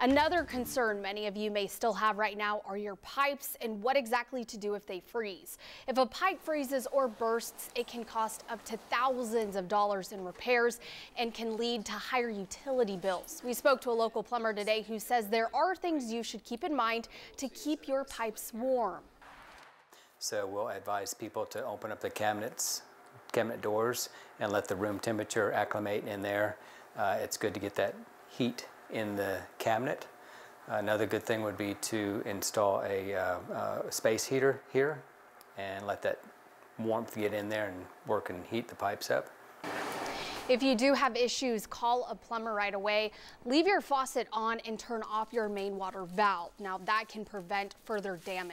Another concern many of you may still have right now are your pipes and what exactly to do if they freeze. If a pipe freezes or bursts, it can cost up to thousands of dollars in repairs and can lead to higher utility bills. We spoke to a local plumber today who says there are things you should keep in mind to keep your pipes warm. So we'll advise people to open up the cabinets, cabinet doors, and let the room temperature acclimate in there. Uh, it's good to get that heat in the cabinet. Another good thing would be to install a uh, uh, space heater here and let that warmth get in there and work and heat the pipes up. If you do have issues, call a plumber right away. Leave your faucet on and turn off your main water valve. Now that can prevent further damage.